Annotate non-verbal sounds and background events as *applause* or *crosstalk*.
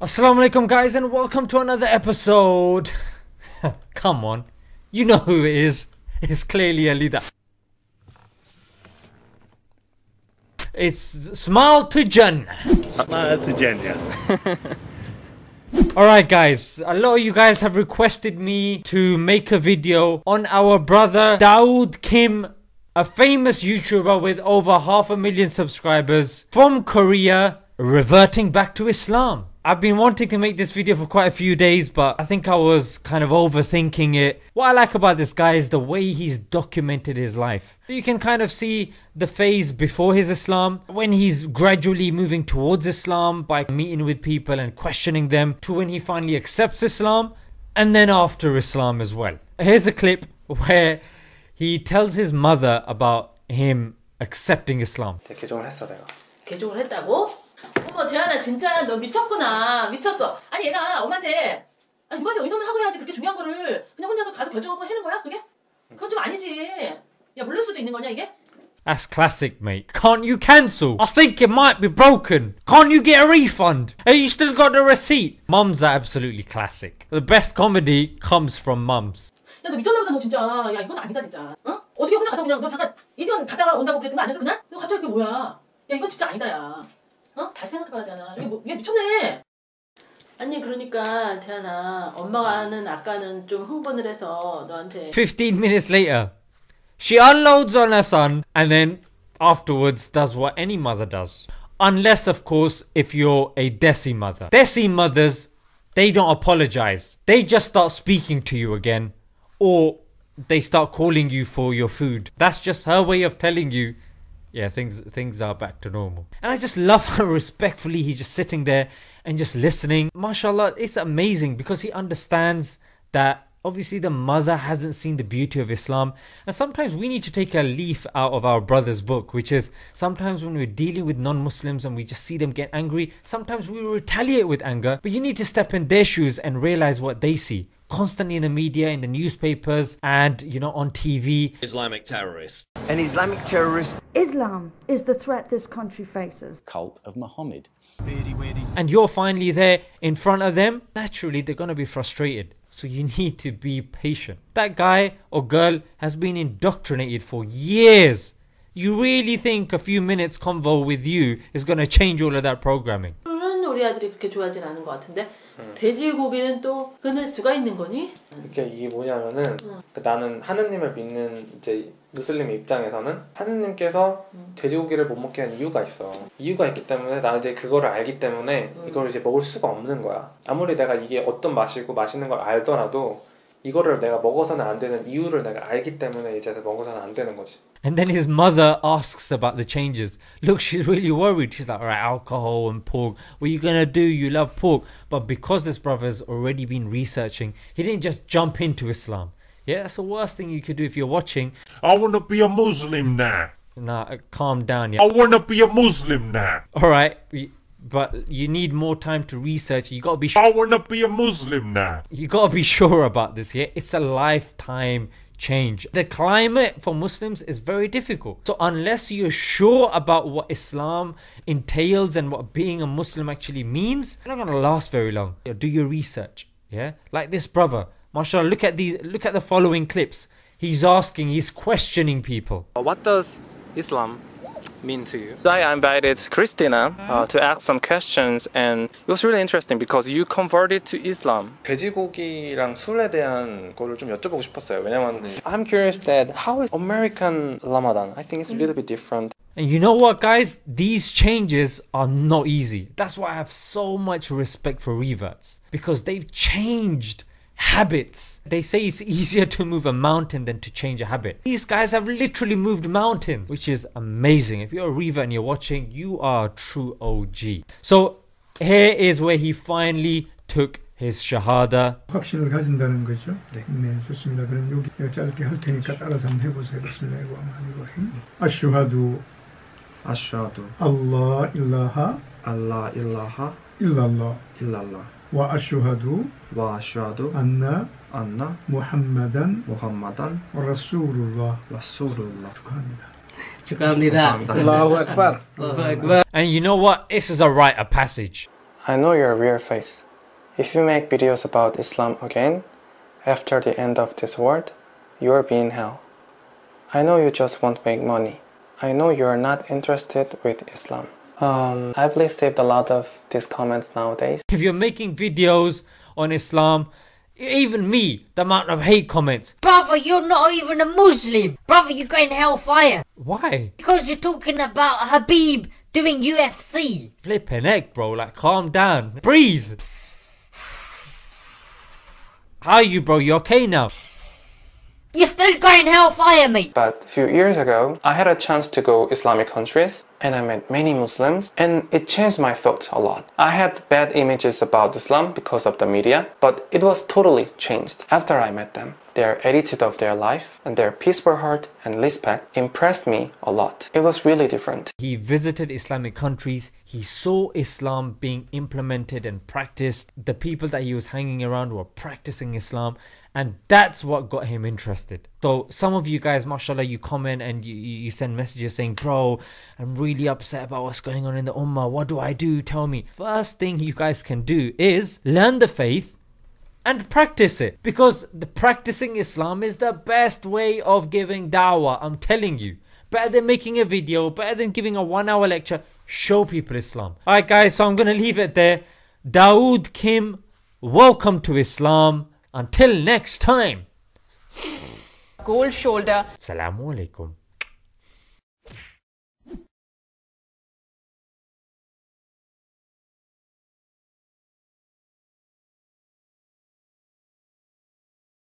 Assalamu alaikum guys and welcome to another episode. *laughs* Come on. You know who it is. It's clearly a leader. It's Smile to Jan. Smile to yeah. *laughs* Alright guys, a lot of you guys have requested me to make a video on our brother Daud Kim, a famous YouTuber with over half a million subscribers from Korea, reverting back to Islam. I've been wanting to make this video for quite a few days, but I think I was kind of overthinking it. What I like about this guy is the way he's documented his life. You can kind of see the phase before his Islam, when he's gradually moving towards Islam by meeting with people and questioning them, to when he finally accepts Islam, and then after Islam as well. Here's a clip where he tells his mother about him accepting Islam. 개종을 했어 내가. 개종을 했다고? 어머 재한아 진짜 너 미쳤구나 미쳤어 아니 얘가 엄마한테 아니 누구한테 의논을 하고 해야지 그렇게 중요한 거를 그냥 혼자서 가서 결정하고 해는 거야 그게? 그건 좀 아니지 야 모를 수도 있는 거냐 이게? That's classic, mate. Can't you cancel? I think it might be broken. Can't you get a refund? Have you still got the receipt? Mums are absolutely classic. The best comedy comes from mums. 야 너 미쳤나 보다 너 진짜 야 이건 아니다 진짜 어? 어떻게 혼자 가서 그냥 너 잠깐 이전 갔다가 온다고 그랬던 거 아니었어 그날? 너 갑자기 그게 뭐야 야 이건 진짜 아니다 야 어? 다시 생각해봐야잖아 이게 뭐, 얘 미쳤네 아니 그러니까 재한아 엄마가는 아까는 좀 흥분을 해서 너한테 15 minutes later, she unloads on her son and then afterwards does what any mother does. Unless, of course, if you're a Desi mother. Desi mothers, they don't apologize. They just start speaking to you again or they start calling you for your food. That's just her way of telling you yeah, things things are back to normal. And I just love how *laughs* respectfully he's just sitting there and just listening. Mashallah, it's amazing because he understands that obviously the mother hasn't seen the beauty of Islam. And sometimes we need to take a leaf out of our brother's book, which is sometimes when we're dealing with non Muslims and we just see them get angry, sometimes we retaliate with anger. But you need to step in their shoes and realize what they see constantly in the media, in the newspapers, and you know, on TV. Islamic terrorist. An Islamic terrorist Islam is the threat this country faces. Cult of Muhammad. and you're finally there in front of them, naturally they're going to be frustrated. So you need to be patient. That guy or girl has been indoctrinated for years. You really think a few minutes convo with you is going to change all of that programming? 돼지고기는 또 끊을 수가 있는 거니? 이게 이게 뭐냐면은 그 나는 하느님을 믿는 이제 무슬림 입장에서는 하느님께서 돼지고기를 못 먹게 한 이유가 있어. 이유가 있기 때문에 나는 이제 그거를 알기 때문에 음. 이걸 이제 먹을 수가 없는 거야. 아무리 내가 이게 어떤 맛이고 맛있는 걸 알더라도 이거를 내가 먹어서는 안 되는 이유를 내가 알기 때문에 이제 먹어서는 안 되는 거지. And then his mother asks about the changes. Look, she's really worried. She's like, all right, alcohol and pork. What are you going to do? You love pork. But because this brother's already been researching, he didn't just jump into Islam. Yeah, that's the worst thing you could do if you're watching. I want to be a Muslim now. Nah, uh, calm down. Yeah. I want to be a Muslim now. All right, y- but you need more time to research. You got to be I want to be a Muslim now. you got to be *laughs* sure about this. Yeah, it's a lifetime change. The climate for Muslims is very difficult. So unless you're sure about what Islam entails and what being a Muslim actually means, you're not gonna last very long. Do your research. Yeah, like this brother. Mashallah, look at these. Look at the following clips. He's asking. He's questioning people. What does Islam mean to you? I invited Christina uh, to ask some questions, and it was really interesting because you converted to Islam. 돼지고기랑 술에 대한 거를 좀 여쭤보고 싶었어요. 왜냐면 I'm curious that how is American Ramadan? I think it's a little bit different. And you know what, guys? These changes are not easy. That's why I have so much respect for reverts because they've changed habits. They say it's easier to move a mountain than to change a habit. These guys have literally moved mountains, which is amazing. If you're a revert and you're watching, you are a true OG. So here is where he finally took his shahada. 확신을 가진다는 거죠. 네. 좋습니다. 그럼 여기 짧게 할 테니까 따라서 한번 해보세요. 비스밀라히르rahmanirrahim. 아슈하두 아슈하두 알라 일라하 알라 일라하 일랄라 일랄라 وأشهد وأشهد أن أن محمدا محمدا رسول الله رسول الله And you know what? This is a rite of passage. I know your real face. If you make videos about Islam again, after the end of this world, you'll be in hell. I know you just want to make money. I know you're not interested with Islam. Um, I've received a lot of these comments nowadays. If you're making videos on Islam, even me, the amount of hate comments. Brother, you're not even a Muslim. Brother, you're going hellfire. Why? Because you're talking about Khabib doing UFC. Flipping heck, bro. Like, calm down. Breathe. How are you, bro? You okay now? You're still going hellfire, mate. But a few years ago, I had a chance to go Islamic countries and I met many Muslims and it changed my thoughts a lot. I had bad images about Islam because of the media, but it was totally changed after I met them. Their attitude of their life and their peaceful heart and respect impressed me a lot. It was really different. He visited Islamic countries. He saw Islam being implemented and practiced. The people that he was hanging around were practicing Islam. And that's what got him interested. So some of you guys, mashallah, you comment and you, you send messages saying, bro, I'm really upset about what's going on in the ummah. What do I do? Tell me. First thing you guys can do is learn the faith and practice it because the practicing Islam is the best way of giving dawah. I'm telling you. Better than making a video, better than giving a one hour lecture. Show people Islam. Alright, guys, so I'm gonna leave it there. Daud Kim, welcome to Islam. Until next time. Gold shoulder. Assalamu alaikum.